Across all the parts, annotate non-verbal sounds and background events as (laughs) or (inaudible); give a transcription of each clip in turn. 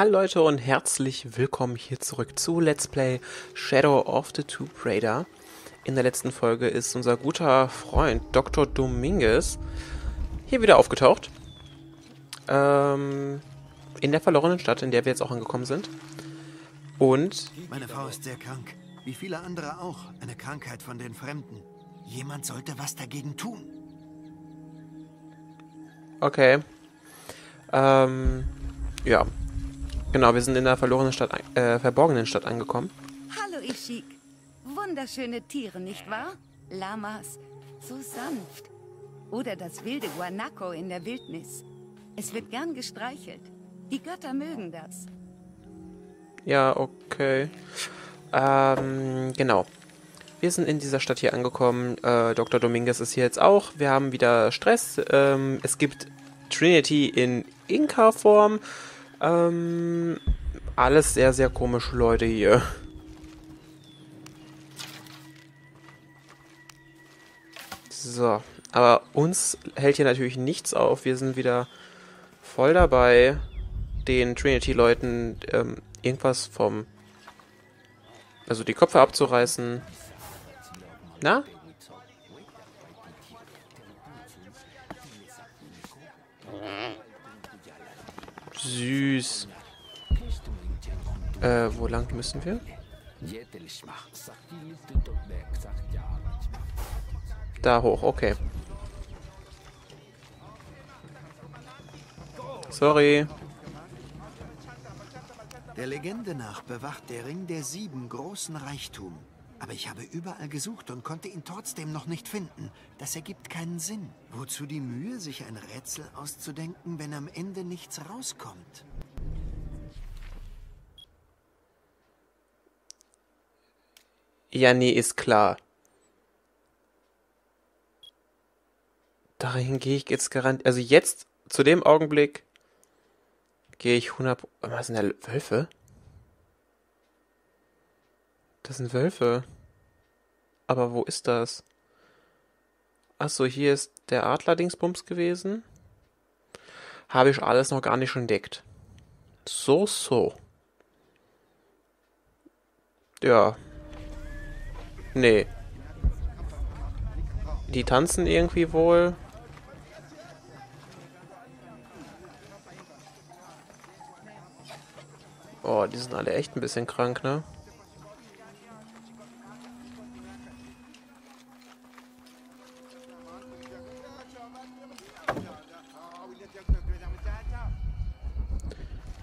Hallo Leute und herzlich willkommen hier zurück zu Let's Play Shadow of the Tomb Raider. In der letzten Folge ist unser guter Freund Dr. Dominguez hier wieder aufgetaucht. Ähm, in der verlorenen Stadt, in der wir jetzt auch angekommen sind. Und... Meine Frau ist sehr krank. Wie viele andere auch. Eine Krankheit von den Fremden. Jemand sollte was dagegen tun. Okay. Ähm, ja. Genau, wir sind in der verlorenen Stadt, äh, verborgenen Stadt angekommen. Hallo Ishik. Wunderschöne Tiere, nicht wahr? Lamas, so sanft. Oder das wilde Guanaco in der Wildnis. Es wird gern gestreichelt. Die Götter mögen das. Ja, okay. Ähm, genau. Wir sind in dieser Stadt hier angekommen. Äh, Dr. Dominguez ist hier jetzt auch. Wir haben wieder Stress. Ähm, es gibt Trinity in Inka-Form. Ähm, alles sehr, sehr komische Leute hier. So, aber uns hält hier natürlich nichts auf. Wir sind wieder voll dabei, den Trinity-Leuten ähm, irgendwas vom... Also die Köpfe abzureißen. Na? Süß. Äh, wo lang müssen wir? Da hoch, okay. Sorry. Der Legende nach bewacht der Ring der Sieben großen Reichtum. Aber ich habe überall gesucht und konnte ihn trotzdem noch nicht finden. Das ergibt keinen Sinn. Wozu die Mühe, sich ein Rätsel auszudenken, wenn am Ende nichts rauskommt? Ja, nee, ist klar. Dahin gehe ich jetzt garantiert. Also jetzt, zu dem Augenblick, gehe ich 100... Was sind da Wölfe? Das sind Wölfe. Aber wo ist das? Achso, hier ist der Adler-Dingsbums gewesen. Habe ich alles noch gar nicht entdeckt. So, so. Ja. Nee. Die tanzen irgendwie wohl. Oh, die sind alle echt ein bisschen krank, ne?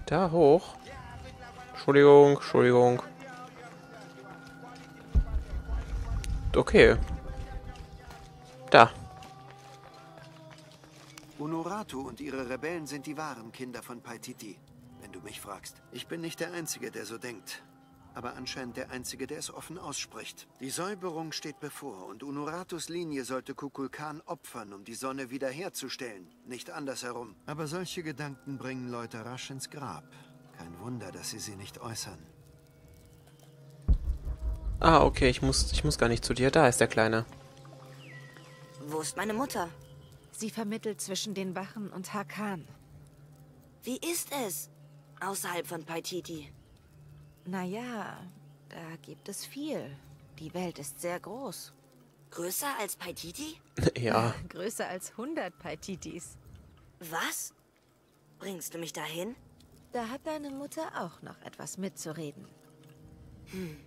Da hoch. Entschuldigung, Entschuldigung. Okay. Da. Honoratu und ihre Rebellen sind die wahren Kinder von Paititi, wenn du mich fragst. Ich bin nicht der Einzige, der so denkt. Aber anscheinend der Einzige, der es offen ausspricht. Die Säuberung steht bevor und Unuratus Linie sollte Kukulkan opfern, um die Sonne wiederherzustellen. Nicht andersherum. Aber solche Gedanken bringen Leute rasch ins Grab. Kein Wunder, dass sie sie nicht äußern. Ah, okay, ich muss, ich muss gar nicht zu dir. Da ist der Kleine. Wo ist meine Mutter? Sie vermittelt zwischen den Wachen und Hakan. Wie ist es? Außerhalb von Paititi. Naja, da gibt es viel. Die Welt ist sehr groß. Größer als Paititi? (laughs) ja. (laughs) Größer als 100 Paititis. Was? Bringst du mich dahin? Da hat deine Mutter auch noch etwas mitzureden. Hm.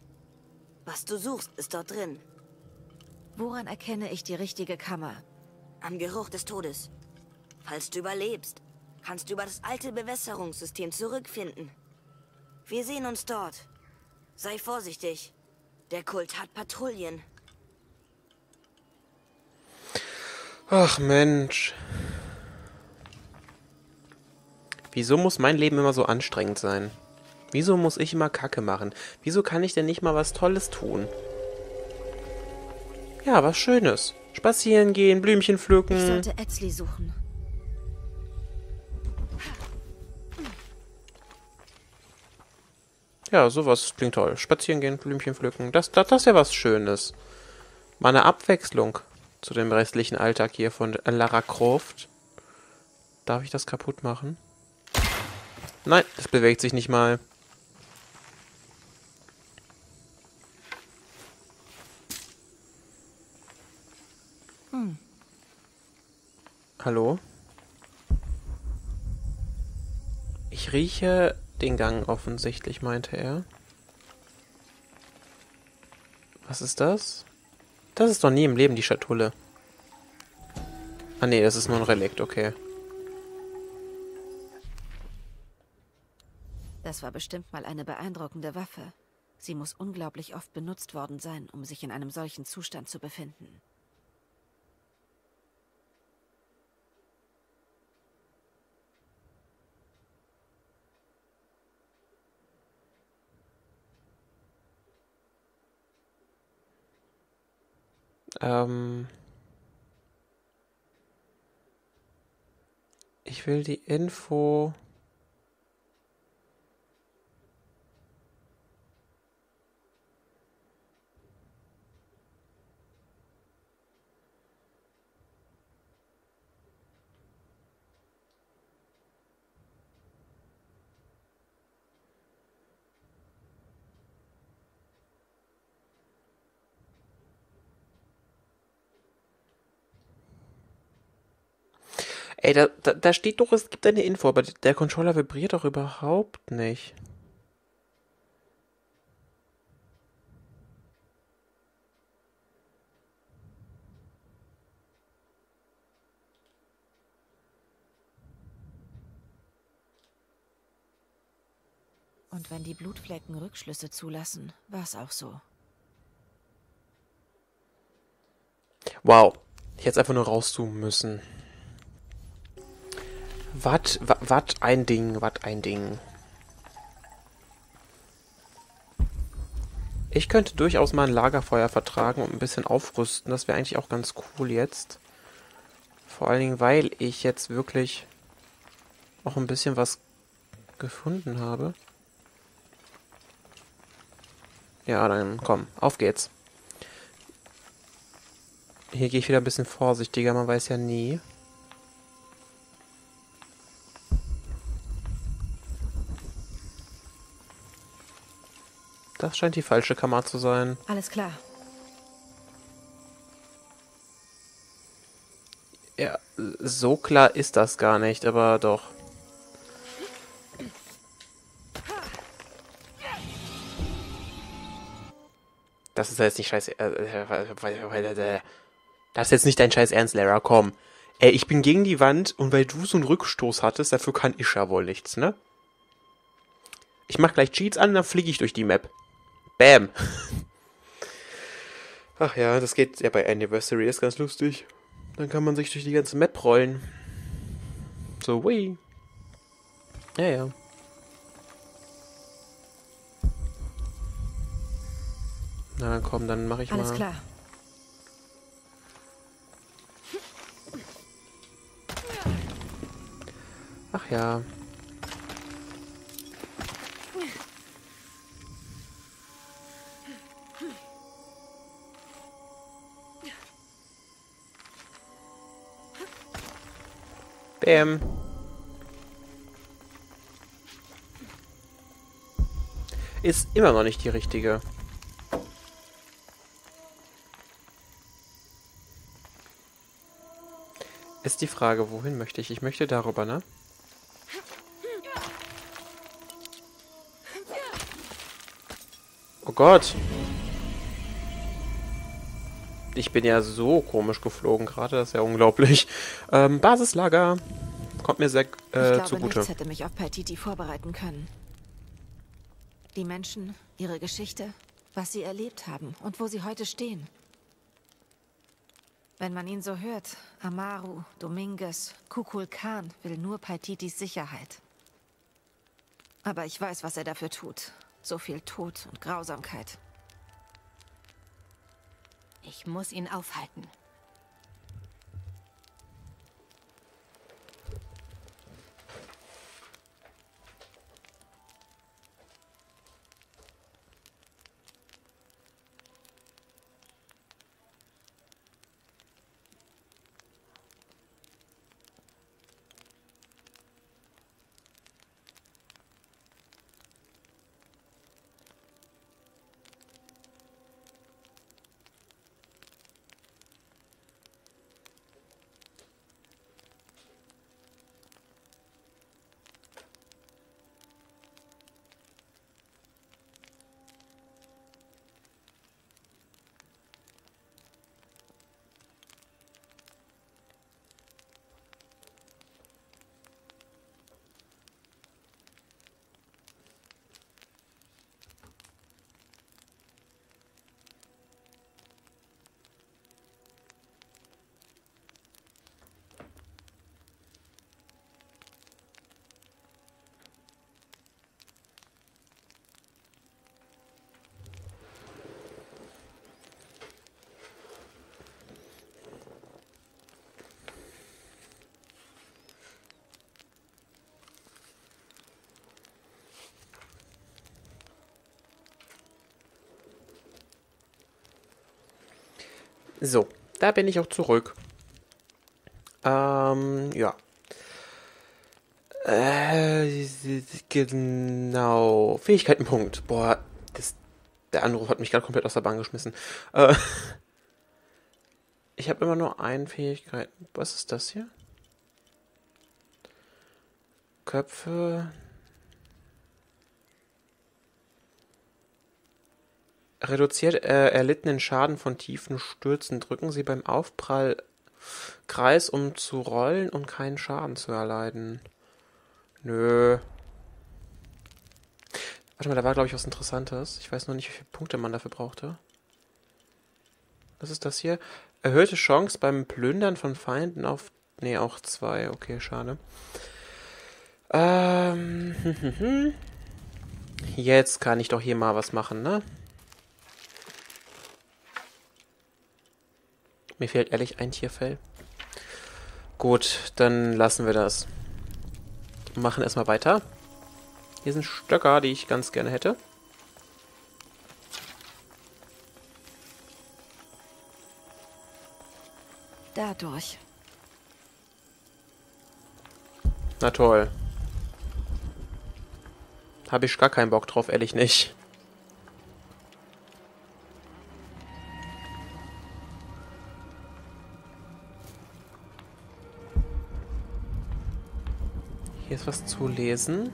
Was du suchst, ist dort drin. Woran erkenne ich die richtige Kammer? Am Geruch des Todes. Falls du überlebst, kannst du über das alte Bewässerungssystem zurückfinden. Wir sehen uns dort. Sei vorsichtig. Der Kult hat Patrouillen. Ach Mensch. Wieso muss mein Leben immer so anstrengend sein? Wieso muss ich immer Kacke machen? Wieso kann ich denn nicht mal was Tolles tun? Ja, was Schönes. Spazieren gehen, Blümchen pflücken. Ich sollte Etzli suchen. Ja, sowas klingt toll. Spazieren gehen, Blümchen pflücken. Das, das, das ist ja was Schönes. Mal eine Abwechslung zu dem restlichen Alltag hier von Lara Croft. Darf ich das kaputt machen? Nein, das bewegt sich nicht mal. Hm. Hallo? Ich rieche den Gang offensichtlich, meinte er. Was ist das? Das ist doch nie im Leben die Schatulle. Ah nee, das ist nur ein Relikt, okay. Das war bestimmt mal eine beeindruckende Waffe. Sie muss unglaublich oft benutzt worden sein, um sich in einem solchen Zustand zu befinden. Ähm ich will die Info. Ey, da, da, da steht doch, es gibt eine Info, aber der Controller vibriert doch überhaupt nicht. Und wenn die Blutflecken Rückschlüsse zulassen, war es auch so. Wow. Ich hätte einfach nur rauszoomen müssen. Was, was ein Ding, was ein Ding. Ich könnte durchaus mal ein Lagerfeuer vertragen und ein bisschen aufrüsten. Das wäre eigentlich auch ganz cool jetzt. Vor allen Dingen, weil ich jetzt wirklich auch ein bisschen was gefunden habe. Ja, dann komm, auf geht's. Hier gehe ich wieder ein bisschen vorsichtiger, man weiß ja nie. Das scheint die falsche Kammer zu sein. Alles klar. Ja, so klar ist das gar nicht, aber doch. Das ist jetzt nicht scheiße. Das ist jetzt nicht dein scheiß Ernst, Lara, komm. Ey, ich bin gegen die Wand und weil du so einen Rückstoß hattest, dafür kann ich ja wohl nichts, ne? Ich mach gleich Cheats an, dann fliege ich durch die Map. Bam. (laughs) Ach ja, das geht ja bei Anniversary, ist ganz lustig. Dann kann man sich durch die ganze Map rollen. So, wee. Ja, ja. Na komm, dann mache ich Alles mal. klar. Ach ja. Bam. Ist immer noch nicht die richtige. Ist die Frage, wohin möchte ich? Ich möchte darüber, ne? Oh Gott. Ich bin ja so komisch geflogen gerade, das ist ja unglaublich. Ähm, Basislager. Kommt mir sehr ich äh, glaube, zugute. nichts hätte mich auf Paititi vorbereiten können. Die Menschen, ihre Geschichte, was sie erlebt haben und wo sie heute stehen. Wenn man ihn so hört, Amaru, Dominguez, Kukul Khan will nur Paititis Sicherheit. Aber ich weiß, was er dafür tut. So viel Tod und Grausamkeit. Ich muss ihn aufhalten. So, da bin ich auch zurück. Ähm, ja. Äh, genau. Fähigkeitenpunkt. Boah, das, der Anruf hat mich gerade komplett aus der Bahn geschmissen. Äh, (laughs) ich habe immer nur einen Fähigkeiten. Was ist das hier? Köpfe. Reduziert äh, erlittenen Schaden von tiefen Stürzen. Drücken Sie beim Aufprall Kreis, um zu rollen und keinen Schaden zu erleiden. Nö. Warte mal, da war, glaube ich, was Interessantes. Ich weiß nur nicht, wie viele Punkte man dafür brauchte. Was ist das hier? Erhöhte Chance beim Plündern von Feinden auf... Nee, auch zwei. Okay, schade. Ähm... (laughs) Jetzt kann ich doch hier mal was machen, ne? Mir fehlt ehrlich ein Tierfell. Gut, dann lassen wir das. Machen erstmal weiter. Hier sind Stöcker, die ich ganz gerne hätte. Dadurch. Na toll. Habe ich gar keinen Bock drauf, ehrlich nicht. Hier ist was zu lesen.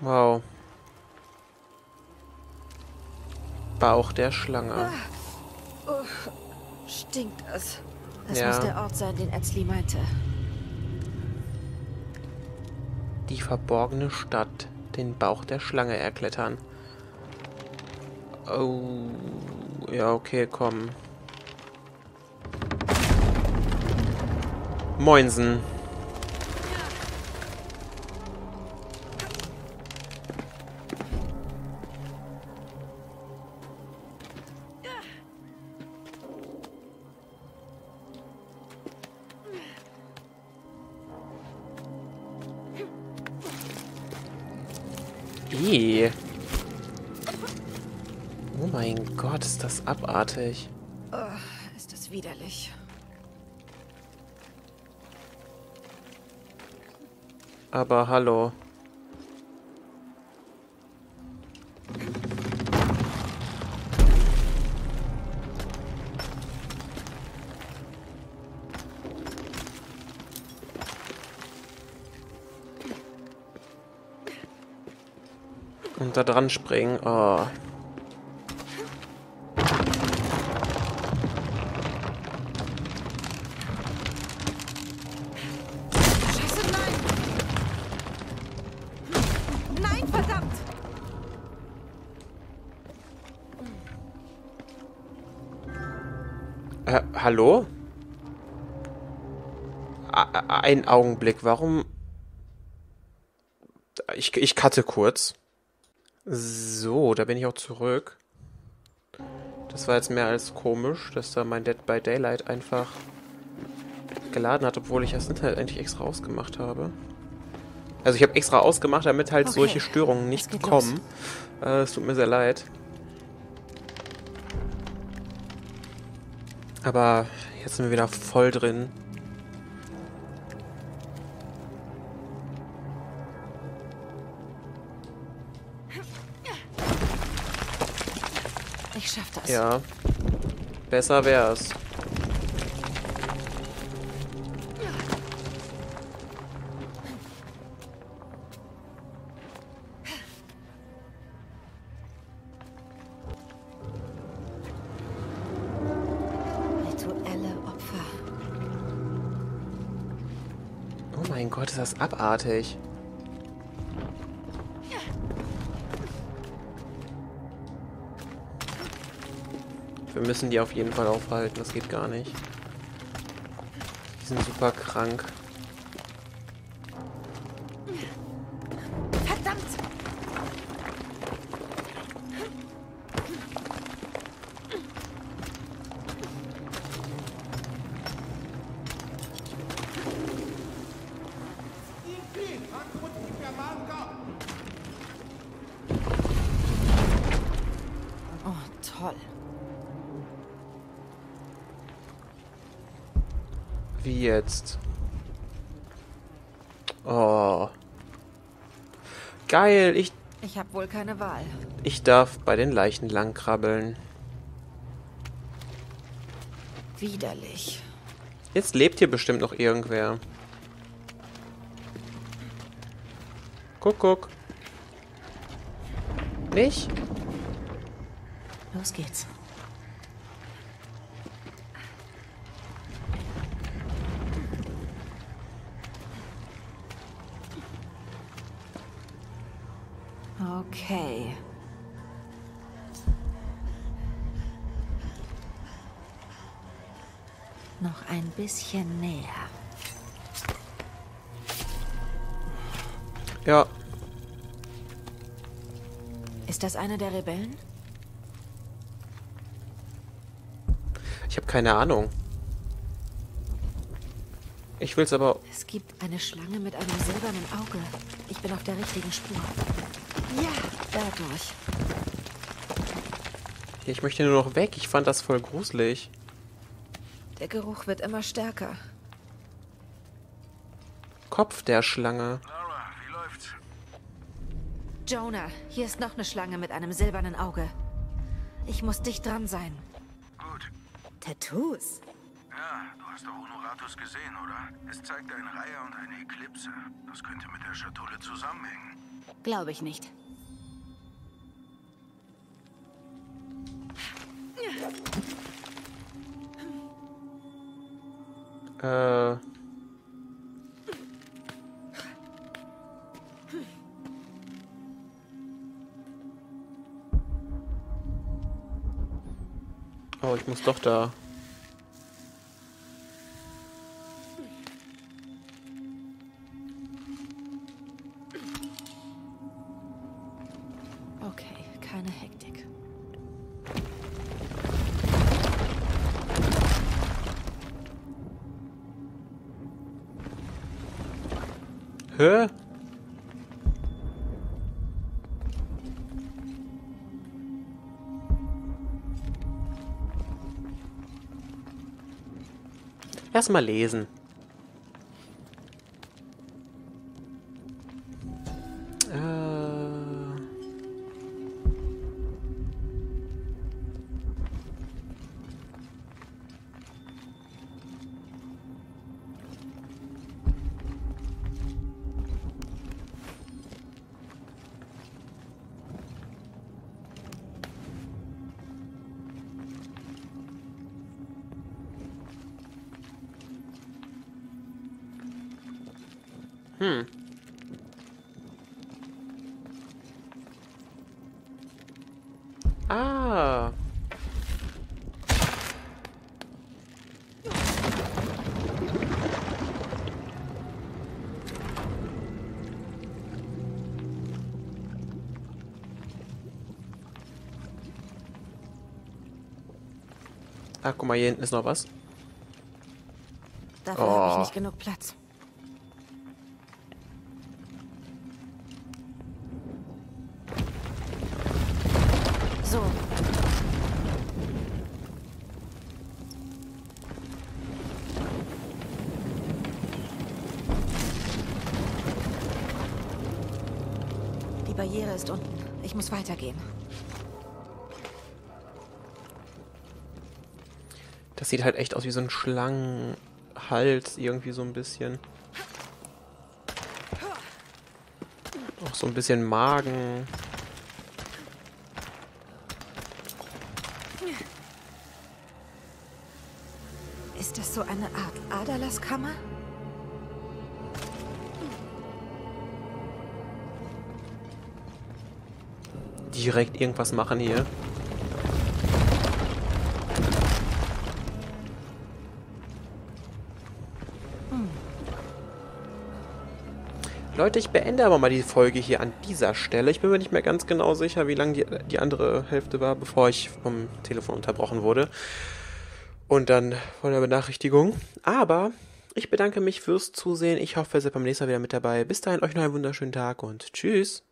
Wow. Bauch der Schlange. Oh, stinkt es. Das Ja. muss der Ort sein, den Etzli meinte. Die verborgene Stadt. Den Bauch der Schlange erklettern. Oh. Ja, okay, komm. Moinsen. Ist das abartig. Ist das widerlich. Aber hallo. Und da dran springen. Oh. Äh, hallo? A ein Augenblick, warum... Ich, ich cutte kurz. So, da bin ich auch zurück. Das war jetzt mehr als komisch, dass da mein Dead by Daylight einfach geladen hat, obwohl ich das Internet eigentlich extra ausgemacht habe. Also ich habe extra ausgemacht, damit halt Okay, solche Störungen nicht kommen. Äh, es tut mir sehr leid. Aber jetzt sind wir wieder voll drin. Ich schaff das. Ja. Besser wär's. Ist das abartig. Wir müssen die auf jeden Fall aufhalten, das geht gar nicht. Die sind super krank. Verdammt! Wie jetzt? Oh. Geil, ich, Ich habe wohl keine Wahl. ich darf bei den Leichen langkrabbeln. Widerlich. Jetzt lebt hier bestimmt noch irgendwer. Guck, guck. Nicht? Los geht's. Okay. Noch ein bisschen näher. Ja. Ist das eine der Rebellen? Ich habe keine Ahnung. Ich will's aber. Es gibt eine Schlange mit einem silbernen Auge. Ich bin auf der richtigen Spur. Ja, dadurch. Ich möchte nur noch weg. Ich fand das voll gruselig. Der Geruch wird immer stärker. Kopf der Schlange. Laura, wie läuft's? Jonah, hier ist noch eine Schlange mit einem silbernen Auge. Ich muss dicht dran sein. Gut. Tattoos. Ja, du hast doch Honoratus gesehen, oder? Es zeigt ein Reiher und eine Eklipse. Das könnte mit der Schatulle zusammenhängen. Glaube ich nicht. Äh. Oh, ich muss doch da. Hä? Erstmal lesen. Hm. Ah. Ah, guck mal, hier hinten ist noch was. Dafür habe ich Oh. nicht genug Platz. Barriere ist unten. Ich muss weitergehen. Das sieht halt echt aus wie so ein Schlangenhals, irgendwie so ein bisschen. Auch so ein bisschen Magen. Ist das so eine Art Aderlasskammer? Direkt irgendwas machen hier. Leute, ich beende aber mal die Folge hier an dieser Stelle. Ich bin mir nicht mehr ganz genau sicher, wie lang die, die andere Hälfte war, bevor ich vom Telefon unterbrochen wurde. Und dann von der Benachrichtigung. Aber Ich bedanke mich fürs Zusehen. Ich hoffe, ihr seid beim nächsten Mal wieder mit dabei. Bis dahin euch noch einen wunderschönen Tag und tschüss.